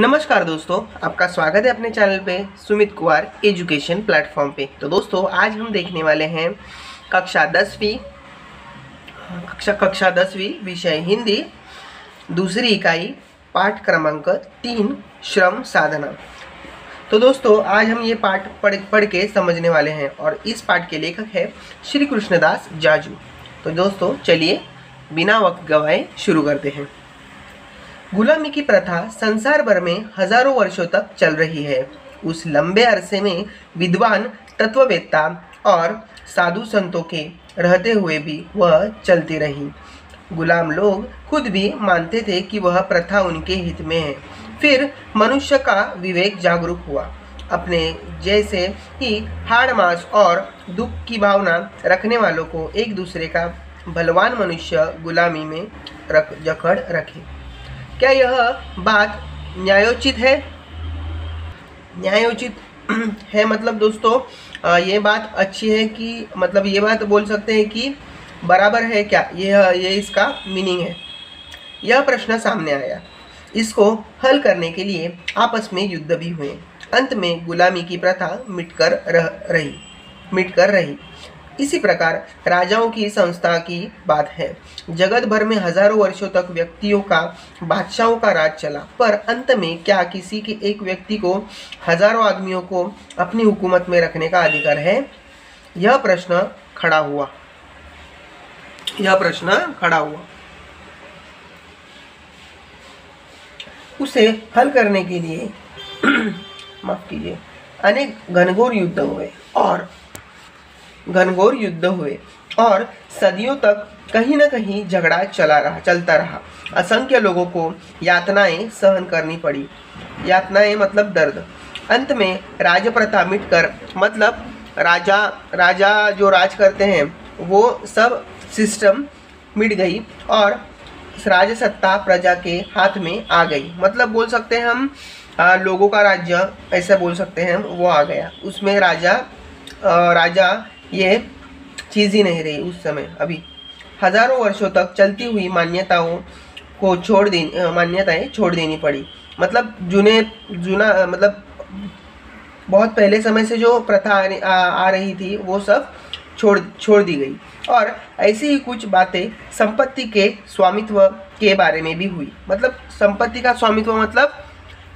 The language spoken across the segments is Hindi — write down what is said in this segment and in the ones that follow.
नमस्कार दोस्तों, आपका स्वागत है अपने चैनल पे, सुमित कुमार एजुकेशन प्लेटफॉर्म पे। तो दोस्तों, आज हम देखने वाले हैं कक्षा दसवीं, कक्षा कक्षा दसवीं विषय हिंदी, दूसरी इकाई, पाठ क्रमांक तीन, श्रम साधना। तो दोस्तों, आज हम ये पाठ पढ़ पढ़ के समझने वाले हैं और इस पाठ के लेखक है श्री कृष्णदास जाजू। तो दोस्तों, चलिए बिना वक्त गवाए शुरू करते हैं। गुलामी की प्रथा संसार भर में हज़ारों वर्षों तक चल रही है। उस लंबे अरसे में विद्वान, तत्ववेत्ता और साधु संतों के रहते हुए भी वह चलती रही। गुलाम लोग खुद भी मानते थे कि वह प्रथा उनके हित में है। फिर मनुष्य का विवेक जागरूक हुआ। अपने जैसे ही हाड़ मास और दुख की भावना रखने वालों को एक दूसरे का बलवान मनुष्य गुलामी में रख जकड़ रखे। क्या यह बात न्यायोचित है? न्यायोचित है मतलब दोस्तों ये बात अच्छी है कि मतलब ये बात बोल सकते हैं कि बराबर है क्या? यह, ये इसका मीनिंग है। यह प्रश्न सामने आया। इसको हल करने के लिए आपस में युद्ध भी हुए। अंत में गुलामी की प्रथा मिटकर रह, रही, मिटकर रही। इसी प्रकार राजाओं की संस्था की बात है। जगत भर में हज़ारों वर्षों तक व्यक्तियों का, बादशाहों का राज चला। पर अंत में क्या किसी के एक व्यक्ति को हज़ारों आदमियों को अपनी हुकूमत में रखने का अधिकार है? यह प्रश्न खड़ा हुआ। यह प्रश्न खड़ा हुआ। उसे हल करने के लिए माफ़ कीजिए, अनेक घनघोर युद्ध हुए और घनघोर युद्ध हुए और सदियों तक कहीं ना कहीं झगड़ा चला रहा चलता रहा। असंख्य लोगों को यातनाएँ सहन करनी पड़ी। यातनाएँ मतलब दर्द। अंत में राज प्रथा मिटकर मतलब राजा राजा जो राज करते हैं वो सब सिस्टम मिट गई और राज सत्ता प्रजा के हाथ में आ गई। मतलब बोल सकते हैं हम आ, लोगों का राज्य ऐसा बोल सकते हैं वो आ गया। उसमें राजा आ, राजा ये चीज़ ही नहीं रही उस समय अभी। हज़ारों वर्षों तक चलती हुई मान्यताओं को छोड़ दे मान्यताएँ छोड़ देनी पड़ी। मतलब जुने जुना मतलब बहुत पहले समय से जो प्रथा आ, आ रही थी वो सब छोड़ छोड़ दी गई। और ऐसी ही कुछ बातें संपत्ति के स्वामित्व के बारे में भी हुई। मतलब संपत्ति का स्वामित्व मतलब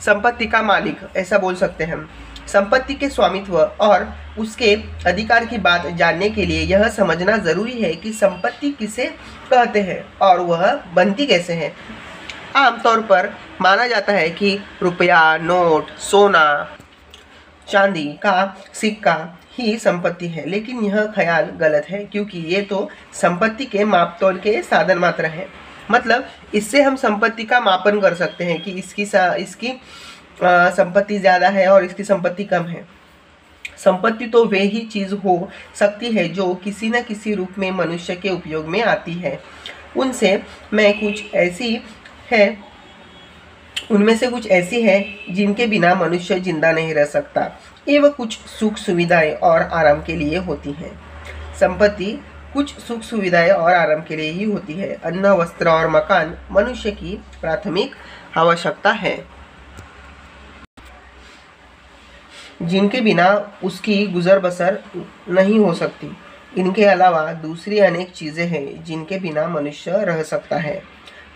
संपत्ति का मालिक ऐसा बोल सकते हैं हम। संपत्ति के स्वामित्व और उसके अधिकार की बात जानने के लिए यह समझना ज़रूरी है कि संपत्ति किसे कहते हैं और वह बनती कैसे है। आमतौर पर माना जाता है कि रुपया, नोट, सोना, चांदी का सिक्का ही संपत्ति है, लेकिन यह ख्याल गलत है क्योंकि ये तो संपत्ति के मापतोल के साधन मात्र है। मतलब इससे हम संपत्ति का मापन कर सकते हैं कि इसकी सा, इसकी संपत्ति ज़्यादा है और इसकी संपत्ति कम है। संपत्ति तो वे ही चीज़ हो सकती है जो किसी न किसी रूप में मनुष्य के उपयोग में आती है। उनसे मैं कुछ ऐसी है, उनमें से कुछ ऐसी है जिनके बिना मनुष्य ज़िंदा नहीं रह सकता। एवं कुछ सुख सुविधाएँ और आराम के लिए होती हैं। संपत्ति कुछ सुख सुविधाएँ और आराम के लिए ही होती है। अन्न, वस्त्र और मकान मनुष्य की प्राथमिक आवश्यकता है। जिनके बिना उसकी गुजर बसर नहीं हो सकती। इनके अलावा दूसरी अनेक चीज़ें हैं जिनके बिना मनुष्य रह सकता है।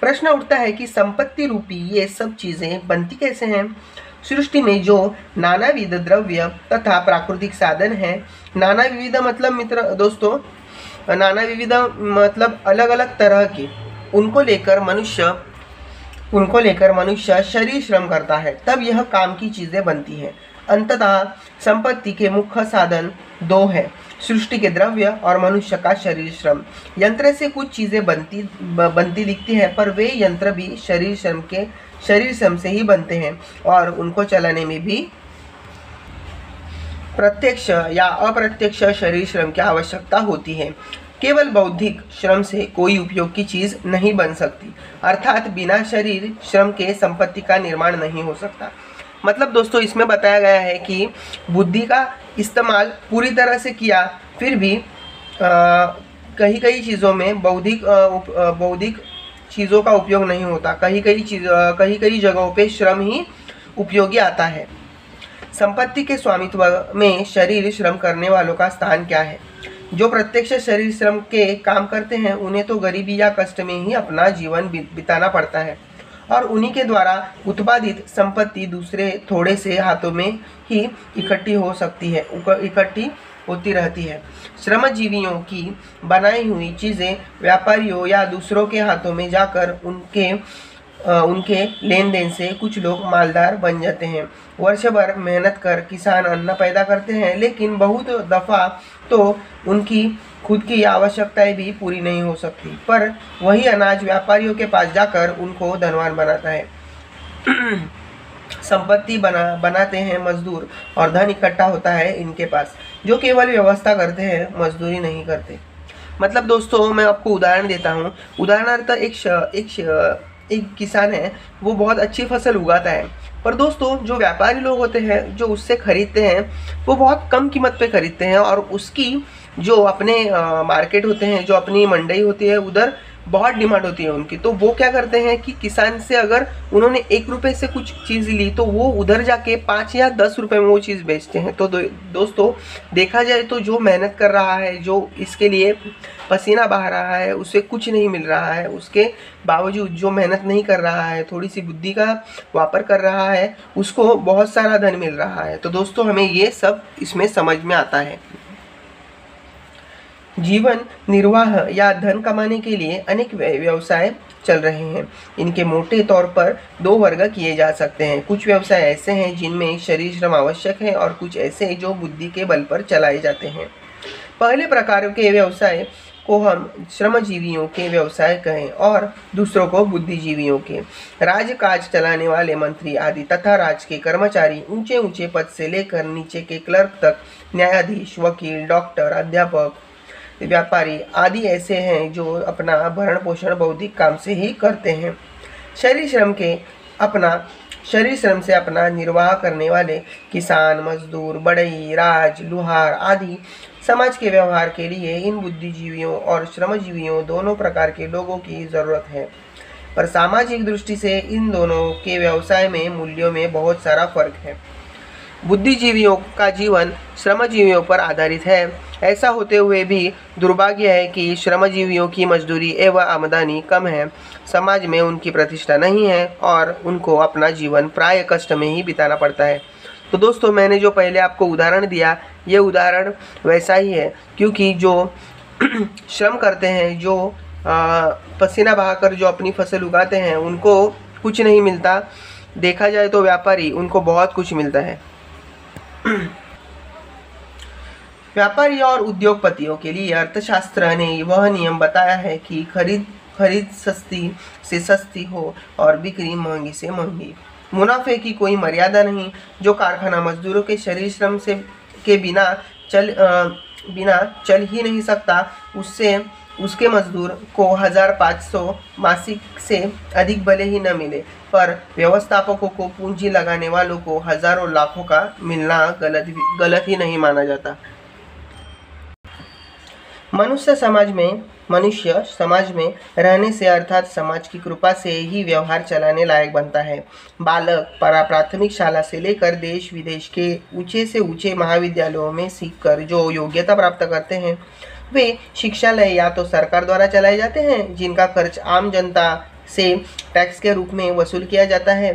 प्रश्न उठता है कि संपत्ति रूपी ये सब चीज़ें बनती कैसे हैं? सृष्टि में जो नाना विध द्रव्य तथा प्राकृतिक साधन है नाना विविध मतलब मित्र, दोस्तों नाना विविध मतलब अलग अलग तरह के, उनको लेकर मनुष्य, उनको लेकर मनुष्य शरीर श्रम करता है, तब यह काम की चीज़ें बनती हैं। अंततः संपत्ति के मुख्य साधन दो है, सृष्टि के द्रव्य और मनुष्य का शरीर श्रम। यंत्र से कुछ चीज़ें बनती बनती दिखती है, पर वे यंत्र भी शरीर श्रम के, शरीर श्रम से ही बनते हैं और उनको चलाने में भी प्रत्यक्ष या अप्रत्यक्ष शरीर श्रम की आवश्यकता होती है। केवल बौद्धिक श्रम से कोई उपयोग की चीज़ नहीं बन सकती, अर्थात बिना शरीर श्रम के संपत्ति का निर्माण नहीं हो सकता। मतलब दोस्तों, इसमें बताया गया है कि बुद्धि का इस्तेमाल पूरी तरह से किया, फिर भी कई कई चीज़ों में बौद्धिक बौद्धिक चीज़ों का उपयोग नहीं होता। कहीं कई चीज़ कहीं कई जगहों पे श्रम ही उपयोगी आता है। संपत्ति के स्वामित्व में शरीर श्रम करने वालों का स्थान क्या है? जो प्रत्यक्ष शरीर श्रम के काम करते हैं, उन्हें तो गरीबी या कष्ट में ही अपना जीवन बिताना पड़ता है। और उन्हीं के द्वारा उत्पादित संपत्ति दूसरे थोड़े से हाथों में ही इकट्ठी हो सकती है इकट्ठी होती रहती है। श्रमजीवियों की बनाई हुई चीज़ें व्यापारियों या दूसरों के हाथों में जाकर उनके उनके लेन देन से कुछ लोग मालदार बन जाते हैं। वर्ष भर मेहनत कर किसान अन्न पैदा करते हैं, लेकिन बहुत दफ़ा तो उनकी खुद की आवश्यकताएँ भी पूरी नहीं हो सकती पर वही अनाज व्यापारियों के पास जाकर उनको धनवान बनाता है। संपत्ति बना बनाते हैं मजदूर और धन इकट्ठा होता है इनके पास जो केवल व्यवस्था करते हैं मजदूरी नहीं करते। मतलब दोस्तों मैं आपको उदाहरण देता हूँ। उदाहरणार्थ एक श, एक श, एक किसान है वो बहुत अच्छी फ़सल उगाता है। पर दोस्तों जो व्यापारी लोग होते हैं जो उससे खरीदते हैं वो बहुत कम कीमत पे खरीदते हैं और उसकी जो अपने मार्केट होते हैं जो अपनी मंडई होती है उधर बहुत डिमांड होती है उनकी। तो वो क्या करते हैं कि किसान से अगर उन्होंने एक रुपये से कुछ चीज़ ली तो वो उधर जाके पाँच या दस रुपये में वो चीज़ बेचते हैं। तो दो, दोस्तों देखा जाए तो जो मेहनत कर रहा है जो इसके लिए पसीना बहा रहा है उसे कुछ नहीं मिल रहा है। उसके बावजूद जो मेहनत नहीं कर रहा है थोड़ी सी बुद्धि का वापर कर रहा है उसको बहुत सारा धन मिल रहा है। तो दोस्तों हमें ये सब इसमें समझ में आता है। जीवन, निर्वाह या धन कमाने के लिए अनेक व्यवसाय चल रहे हैं। इनके मोटे तौर पर दो वर्ग किए जा सकते हैं। कुछ व्यवसाय ऐसे हैं जिनमें शरीर श्रम आवश्यक है और कुछ ऐसे जो बुद्धि के बल पर चलाए जाते हैं। पहले प्रकार के व्यवसाय को हम श्रमजीवियों के व्यवसाय कहें और दूसरों को बुद्धिजीवियों के। राजकाज चलाने वाले मंत्री आदि तथा राज के कर्मचारी ऊँचे ऊँचे पद से लेकर नीचे के क्लर्क तक, न्यायाधीश, वकील, डॉक्टर, अध्यापक व्यापारी आदि ऐसे हैं जो अपना भरण पोषण बौद्धिक काम से ही करते हैं। शरीर श्रम के अपना शरीर श्रम से अपना निर्वाह करने वाले किसान, मजदूर बढ़ई राज, लुहार आदि समाज के व्यवहार के लिए इन बुद्धिजीवियों और श्रमजीवियों दोनों प्रकार के लोगों की ज़रूरत है। पर सामाजिक दृष्टि से इन दोनों के व्यवसाय में मूल्यों में बहुत सारा फ़र्क है। बुद्धिजीवियों का जीवन श्रमजीवियों पर आधारित है। ऐसा होते हुए भी दुर्भाग्य है कि श्रमजीवियों की मजदूरी एवं आमदनी कम है। समाज में उनकी प्रतिष्ठा नहीं है और उनको अपना जीवन प्राय कष्ट में ही बिताना पड़ता है। तो दोस्तों, मैंने जो पहले आपको उदाहरण दिया, ये उदाहरण वैसा ही है, क्योंकि जो श्रम करते हैं, जो पसीना बहाकर जो अपनी फ़सल उगाते हैं, उनको कुछ नहीं मिलता। देखा जाए तो व्यापारी, उनको बहुत कुछ मिलता है। व्यापारी और उद्योगपतियों के लिए अर्थशास्त्र ने वह नियम बताया है कि खरीद खरीद सस्ती से सस्ती हो और बिक्री महँगी से महँगी। मुनाफे की कोई मर्यादा नहीं जो कारखाना मजदूरों के शरीर श्रम से के बिना चल आ, बिना चल ही नहीं सकता उससे उसके मजदूर को हज़ार पाँच सौ मासिक से अधिक भले ही न मिले, पर व्यवस्थापकों को पूंजी लगाने वालों को हज़ारों लाखों का मिलना गलत गलत ही नहीं माना जाता। मनुष्य समाज में, मनुष्य समाज में रहने से अर्थात समाज की कृपा से ही व्यवहार चलाने लायक बनता है। बालक परा प्राथमिक शाला से लेकर देश विदेश के ऊँचे से ऊँचे महाविद्यालयों में सीखकर जो योग्यता प्राप्त करते हैं वे शिक्षालय या तो सरकार द्वारा चलाए जाते हैं, जिनका खर्च आम जनता से टैक्स के रूप में वसूल किया जाता है,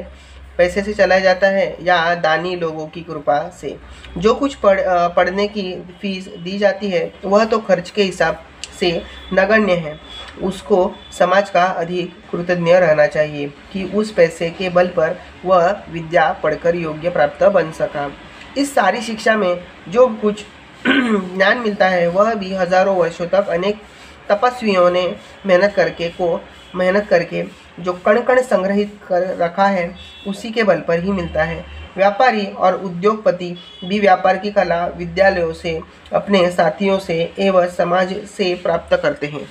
पैसे से चलाया जाता है, या दानी लोगों की कृपा से। जो कुछ पढ़ पढ़ने की फ़ीस दी जाती है, वह तो खर्च के हिसाब से नगण्य है। उसको समाज का अधिक कृतज्ञ रहना चाहिए कि उस पैसे के बल पर वह विद्या पढ़कर योग्य प्राप्त बन सका। इस सारी शिक्षा में जो कुछ ज्ञान मिलता है। वह भी हज़ारों वर्षों तक अनेक तपस्वियों ने मेहनत करके को, मेहनत करके जो कण कण संग्रहित कर रखा है, उसी के बल पर ही मिलता है। व्यापारी और उद्योगपति भी व्यापार की कला विद्यालयों से, अपने साथियों से एवं समाज से प्राप्त करते हैं।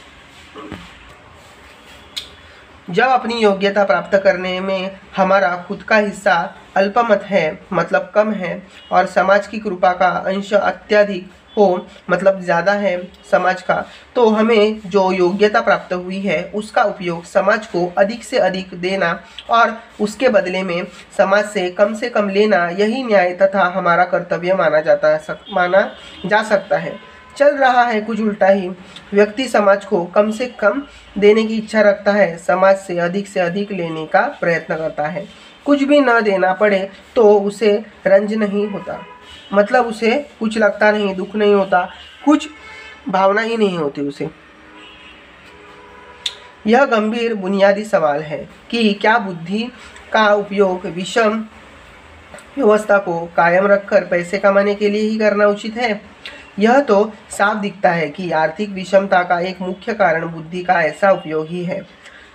जब अपनी योग्यता प्राप्त करने में हमारा खुद का हिस्सा अल्पमत है मतलब कम है और समाज की कृपा का अंश अत्यधिक हो मतलब ज़्यादा है समाज का तो हमें जो योग्यता प्राप्त हुई है उसका उपयोग समाज को अधिक से अधिक देना और उसके बदले में समाज से कम से कम लेना यही न्याय तथा हमारा कर्तव्य माना जाता है सक, माना जा सकता है। चल रहा है कुछ उल्टा ही व्यक्ति समाज को कम से कम देने की इच्छा रखता है समाज से अधिक से अधिक लेने का प्रयत्न करता है। कुछ भी न देना पड़े तो उसे रंज नहीं होता। मतलब उसे कुछ लगता नहीं, दुख नहीं होता, कुछ भावना ही नहीं होती उसे। यह गंभीर बुनियादी सवाल है कि क्या बुद्धि का उपयोग विषम व्यवस्था को कायम रखकर पैसे कमाने के लिए ही करना उचित है? यह तो साफ़ दिखता है कि आर्थिक विषमता का एक मुख्य कारण बुद्धि का ऐसा उपयोग ही है।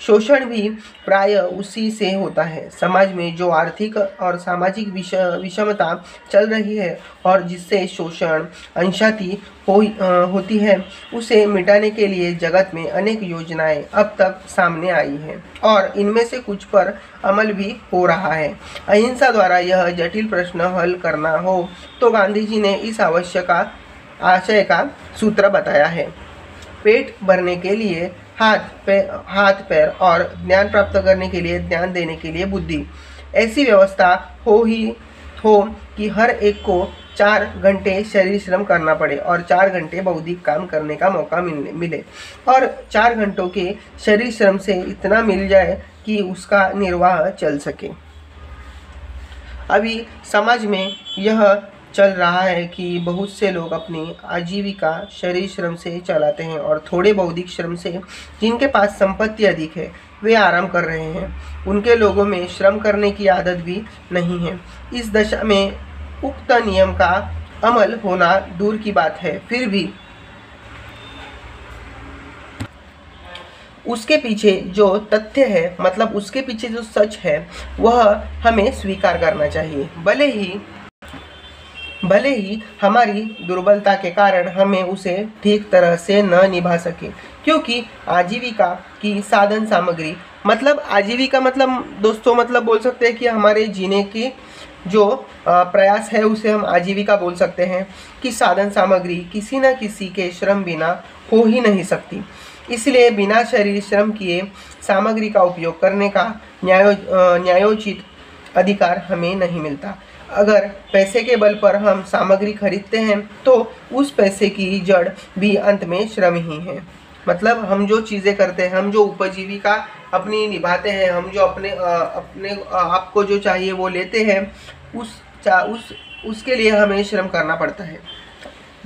शोषण भी प्राय उसी से होता है। समाज में जो आर्थिक और सामाजिक विष, विषमता चल रही है और जिससे शोषण, अंशाती हो होती है, उसे मिटाने के लिए जगत में अनेक योजनाएँ अब तक सामने आई हैं और इनमें से कुछ पर अमल भी हो रहा है। अहिंसा द्वारा यह जटिल प्रश्न हल करना हो तो गांधी जी ने इस आवश्यक आशय का सूत्र बताया है। पेट भरने के लिए हाथ पैर हाथ, पैर और ज्ञान प्राप्त करने के लिए ध्यान देने के लिए बुद्धि। ऐसी व्यवस्था हो ही, हो कि हर एक को चार घंटे शरीर श्रम करना पड़े और चार घंटे बौद्धिक काम करने का मौका मिलने मिले। और चार घंटों के शरीर श्रम से इतना मिल जाए कि उसका निर्वाह चल सके। अभी समाज में यह चल रहा है कि बहुत से लोग अपनी आजीविका शरीर श्रम से चलाते हैं और थोड़े बौद्धिक श्रम से, जिनके पास संपत्ति अधिक है, वे आराम कर रहे हैं। उनके लोगों में श्रम करने की आदत भी नहीं है। इस दशा में उक्त नियम का अमल होना दूर की बात है, फिर भी उसके पीछे जो तथ्य है मतलब उसके पीछे जो सच है, वह हमें स्वीकार करना चाहिए। भले ही भले ही हमारी दुर्बलता के कारण हमें उसे ठीक तरह से न निभा सके, क्योंकि आजीविका की साधन सामग्री मतलब आजीविका मतलब दोस्तों मतलब बोल सकते हैं कि हमारे जीने की जो प्रयास है उसे हम आजीविका बोल सकते हैं, कि साधन सामग्री किसी न किसी के श्रम बिना हो ही नहीं सकती। इसलिए बिना शरीर श्रम किए सामग्री का उपयोग करने का न्यायो न्यायोचित अधिकार हमें नहीं मिलता। अगर पैसे के बल पर हम सामग्री खरीदते हैं तो उस पैसे की जड़ भी अंत में श्रम ही है। मतलब हम जो चीज़ें करते हैं, हम जो उपजीविका अपनी निभाते हैं, हम जो अपने अपने आप को जो चाहिए वो लेते हैं, उस चा, उस, उसके लिए हमें श्रम करना पड़ता है।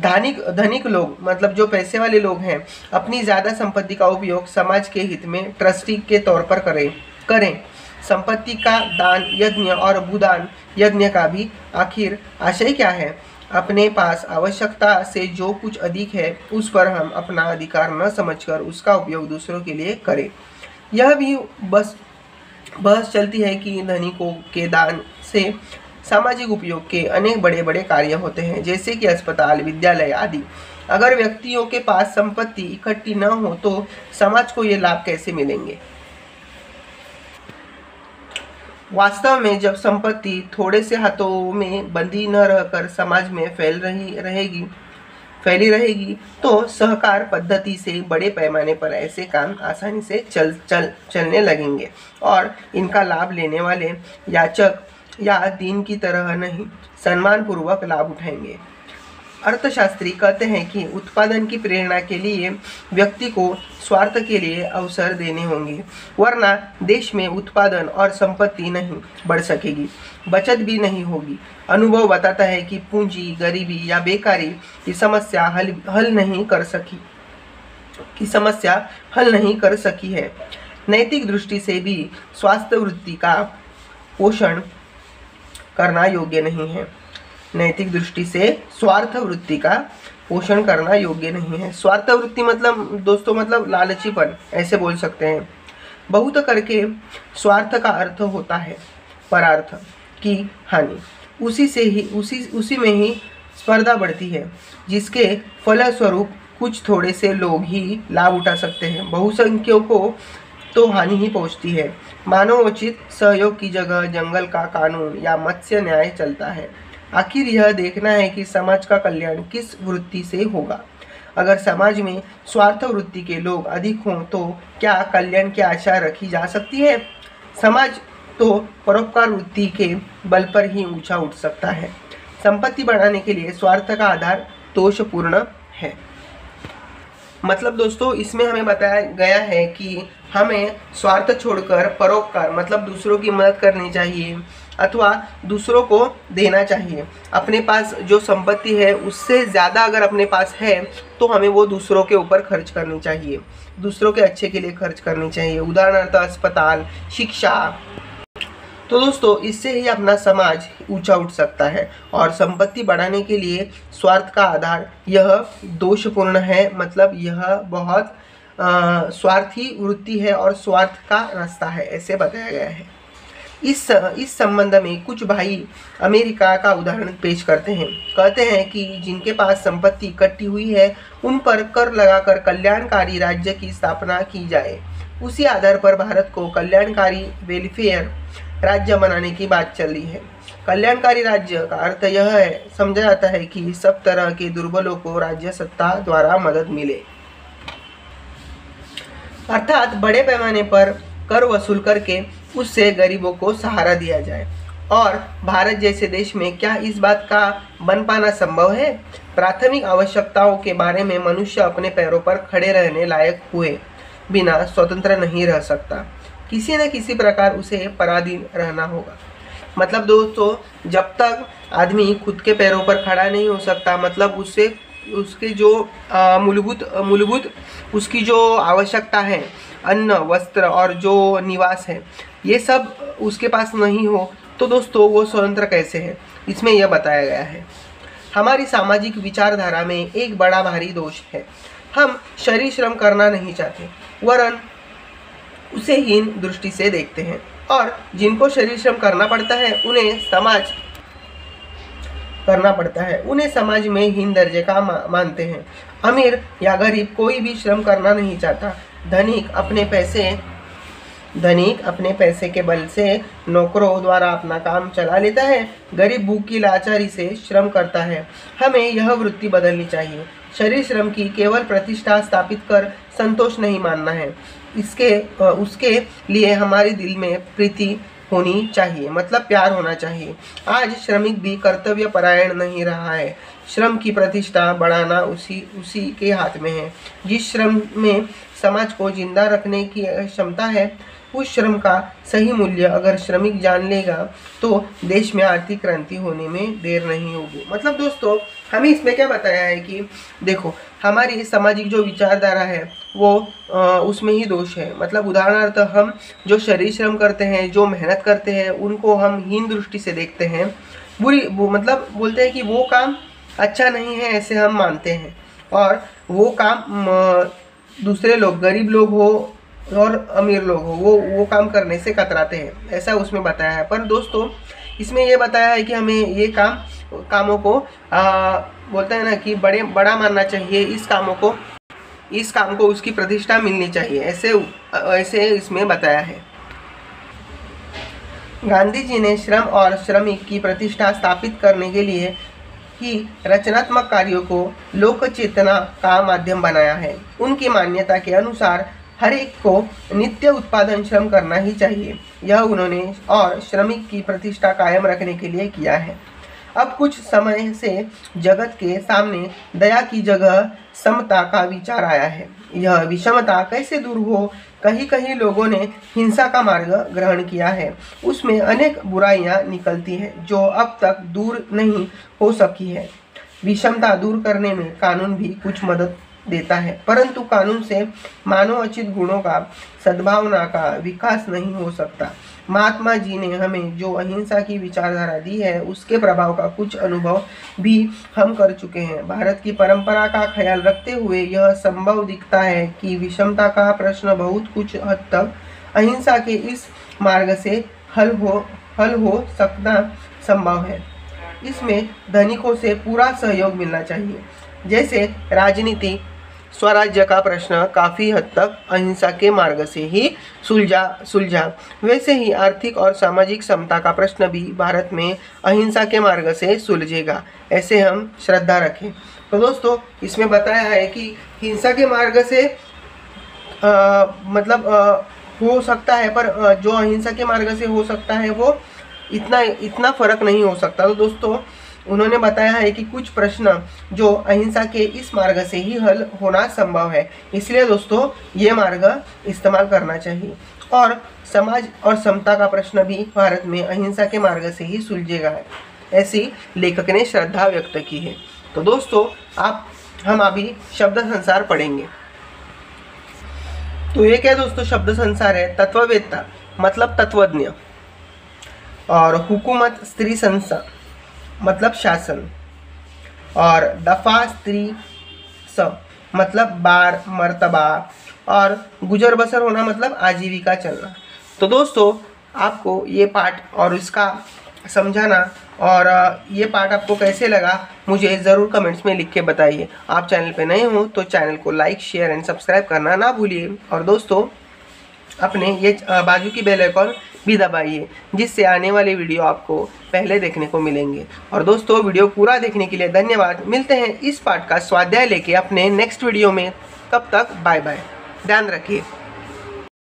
धनिक धनिक लोग मतलब जो पैसे वाले लोग हैं, अपनी ज़्यादा संपत्ति का उपयोग समाज के हित में, ट्रस्टी के तौर पर करें करें। संपत्ति का दान, यज्ञ और भूदान यज्ञ का भी आखिर आशय क्या है? अपने पास आवश्यकता से जो कुछ अधिक है, उस पर हम अपना अधिकार न समझकर उसका उपयोग दूसरों के लिए करें। यह भी बस बहस चलती है कि धनिकों के दान से सामाजिक उपयोग के अनेक बड़े बड़े कार्य होते हैं, जैसे कि अस्पताल, विद्यालय आदि। अगर व्यक्तियों के पास संपत्ति इकट्ठी न हो तो समाज को ये लाभ कैसे मिलेंगे? वास्तव में जब संपत्ति थोड़े से हाथों में बंदी न रहकर समाज में फैल रही, रहेगी, फैली रहेगी तो सहकार पद्धति से बड़े पैमाने पर ऐसे काम आसानी से चल चल, चलने लगेंगे। और इनका लाभ लेने वाले याचक या दीन की तरह नहीं, सम्मानपूर्वक लाभ उठाएँगे। अर्थशास्त्री कहते हैं कि उत्पादन की प्रेरणा के लिए व्यक्ति को स्वार्थ के लिए अवसर देने होंगे, वरना देश में उत्पादन और संपत्ति नहीं बढ़ सकेगी, बचत भी नहीं होगी। अनुभव बताता है कि पूंजी, गरीबी या बेकारी की समस्या हल हल नहीं कर सकी, की समस्या हल नहीं कर सकी है। नैतिक दृष्टि से भी स्वास्थ्य वृत्ति का पोषण करना योग्य नहीं है। नैतिक दृष्टि से स्वार्थ वृत्ति का पोषण करना योग्य नहीं है। स्वार्थ वृत्ति मतलब दोस्तों मतलब लालचीपन, ऐसे बोल सकते हैं। बहुत करके स्वार्थ का अर्थ होता है परार्थ की हानि। उसी से ही, उसी उसी में ही स्पर्धा बढ़ती है, जिसके फलस्वरूप कुछ थोड़े से लोग ही लाभ उठा सकते हैं। बहुसंख्यों को तो हानि ही पहुँचती है। मानवोचित सहयोग की जगह जंगल का कानून या मत्स्य न्याय चलता है। आखिर यह देखना है कि समाज का कल्याण किस वृत्ति से होगा। अगर समाज में स्वार्थ वृत्ति के लोग अधिक हों तो क्या कल्याण की आशा रखी जा सकती है? समाज तो परोपकार वृत्ति के बल पर ही ऊँचा उठ सकता है। संपत्ति बढ़ाने के लिए स्वार्थ का आधार दोषपूर्ण है। मतलब दोस्तों, इसमें हमें बताया गया है कि हमें स्वार्थ छोड़कर परोपकार मतलब दूसरों की मदद करनी चाहिए अथवा दूसरों को देना चाहिए। अपने पास जो संपत्ति है, उससे ज़्यादा अगर अपने पास है तो हमें वो दूसरों के ऊपर खर्च करनी चाहिए। दूसरों के अच्छे के लिए खर्च करनी चाहिए। उदाहरणार्थ, अस्पताल, शिक्षा तो दोस्तों, इससे ही अपना समाज ऊँचा उठ सकता है और संपत्ति बढ़ाने के लिए स्वार्थ का आधार यह दोषपूर्ण है। मतलब यह बहुत स्वार्थी वृत्ति है और स्वार्थ का रास्ता है, ऐसे बताया गया है। इस इस संबंध में कुछ भाई अमेरिका का उदाहरण पेश करते हैं। कहते हैं कि जिनके पास संपत्ति इकट्ठी हुई है, उन पर कर लगाकर कल्याणकारी राज्य की स्थापना की जाए। उसी आधार पर भारत को कल्याणकारी वेलफेयर राज्य बनाने की बात चल है। कल्याणकारी राज्य का अर्थ यह है, समझा जाता है कि सब तरह के दुर्बलों को राज्य सत्ता द्वारा मदद मिले। अर्थात बड़े पैमाने पर कर वसूल करके उससे गरीबों को सहारा दिया जाए। और भारत जैसे देश में क्या इस बात का बन पाना संभव है? प्राथमिक आवश्यकताओं के बारे में मनुष्य अपने पैरों पर खड़े रहने लायक हुए बिना स्वतंत्र नहीं रह सकता। किसी न किसी प्रकार उसे पराधीन रहना होगा। मतलब दोस्तों, जब तक आदमी खुद के पैरों पर खड़ा नहीं हो सकता मतलब उससे उसके जो मूलभूत मूलभूत, उसकी जो आवश्यकता है, अन्न, वस्त्र और जो निवास है, ये सब उसके पास नहीं हो तो दोस्तों वो स्वतंत्र कैसे है? इसमें यह बताया गया है। हमारी सामाजिक विचारधारा में एक बड़ा भारी दोष है। हम शरीर श्रम करना नहीं चाहते, वरन उसे हीन दृष्टि से देखते हैं और जिनको शरीर श्रम करना पड़ता है, उन्हें समाज करना पड़ता है। उन्हें समाज में हीन दर्जे का मानते हैं। अमीर या गरीब कोई भी श्रम करना नहीं चाहता। धनिक अपने पैसे, धनिक अपने पैसे के बल से नौकरों द्वारा अपना काम चला लेता है। गरीब भूख की लाचारी से श्रम करता है। हमें यह वृत्ति बदलनी चाहिए। शरीर श्रम की केवल प्रतिष्ठा स्थापित कर संतोष नहीं मानना है। इसके उसके लिए हमारे दिल में प्रीति होनी चाहिए मतलब प्यार होना चाहिए। आज श्रमिक भी कर्तव्य परायण नहीं रहा है। श्रम की प्रतिष्ठा बढ़ाना उसी उसी के हाथ में है। जिस श्रम में समाज को ज़िंदा रखने की क्षमता है, उस श्रम का सही मूल्य अगर श्रमिक जान लेगा तो देश में आर्थिक क्रांति होने में देर नहीं होगी। मतलब दोस्तों हमें इसमें क्या बताया है कि देखो हमारी सामाजिक जो विचारधारा है वो आ, उसमें ही दोष है। मतलब उदाहरणार्थ हम जो शरीर श्रम करते हैं जो मेहनत करते हैं उनको हम हीन दृष्टि से देखते हैं। बुरी मतलब बोलते हैं कि वो काम अच्छा नहीं है ऐसे हम मानते हैं। और वो काम दूसरे लोग गरीब लोग हो और अमीर लोग हो वो वो काम करने से कतराते हैं। ऐसा उसमें बताया है। पर दोस्तों इसमें ये बताया है कि हमें ये काम कामों को आ, बोलते हैं ना कि बड़े बड़ा मानना चाहिए इस कामों को इस काम को उसकी प्रतिष्ठा मिलनी चाहिए ऐसे ऐसे इसमें बताया है। गांधी जी ने श्रम और श्रमिक की प्रतिष्ठा स्थापित करने के लिए ही रचनात्मक कार्यों को लोक चेतना का माध्यम बनाया है। उनकी मान्यता के अनुसार हर एक को नित्य उत्पादन श्रम करना ही चाहिए। यह उन्होंने और श्रमिक की प्रतिष्ठा कायम रखने के लिए किया है। अब कुछ समय से जगत के सामने दया की जगह समता का विचार आया है। यह विषमता कैसे दूर हो? कहीं कहीं लोगों ने हिंसा का मार्ग ग्रहण किया है। उसमें अनेक बुराइयाँ निकलती हैं, जो अब तक दूर नहीं हो सकी है। विषमता दूर करने में कानून भी कुछ मदद देता है, परंतु कानून से मानवोचित गुणों का सद्भावना का विकास नहीं हो सकता। महात्मा जी ने हमें जो अहिंसा की विचारधारा दी है, उसके प्रभाव का कुछ अनुभव भी हम कर चुके हैं। भारत की परंपरा का ख्याल रखते हुए यह संभव दिखता है कि विषमता का प्रश्न बहुत कुछ हद तक अहिंसा के इस मार्ग से हल हो हल हो सकना संभव है। इसमें धनिकों से पूरा सहयोग मिलना चाहिए। जैसे राजनीति स्वराज्य का प्रश्न काफ़ी हद तक अहिंसा के मार्ग से ही सुलझा सुलझा। वैसे ही आर्थिक और सामाजिक समता का प्रश्न भी भारत में अहिंसा के मार्ग से सुलझेगा ऐसे हम श्रद्धा रखें। तो दोस्तों इसमें बताया है कि हिंसा के मार्ग से आ, मतलब आ, हो सकता है पर जो अहिंसा के मार्ग से हो सकता है वो इतना इतना फ़र्क नहीं हो सकता। तो दोस्तों उन्होंने बताया है कि कुछ प्रश्न जो अहिंसा के इस मार्ग से ही हल होना संभव है। इसलिए दोस्तों, ये मार्ग इस्तेमाल करना चाहिए। और समाज और समता का प्रश्न भी भारत में अहिंसा के मार्ग से ही सुलझेगा ऐसी लेखक ने श्रद्धा व्यक्त की है। तो दोस्तों, आप, हम अभी शब्द संसार पढ़ेंगे। तो ये क्या दोस्तों, शब्द संसार है? तत्ववेत्ता मतलब तत्वज्ञ। और हुकूमत, स्त्री संस्था। मतलब शासन। और दफ़ा स्त्री स मतलब बार मर्तबा। और गुजर बसर होना मतलब आजीविका चलना। तो दोस्तों, आपको ये पाठ और इसका समझाना और ये पार्ट आपको कैसे लगा, मुझे ज़रूर कमेंट्स में लिख के बताइए। आप चैनल पे नए हो तो चैनल को लाइक, शेयर एंड सब्सक्राइब करना ना भूलिए। और दोस्तों, अपने ये बाजू की बेल आइकॉन भी दबाइए, जिससे आने वाले वीडियो आपको पहले देखने को मिलेंगे। और दोस्तों, वीडियो पूरा देखने के लिए धन्यवाद। मिलते हैं इस पाठ का स्वाध्याय लेके अपने नेक्स्ट वीडियो में। तब तक बाय बाय। ध्यान रखिए।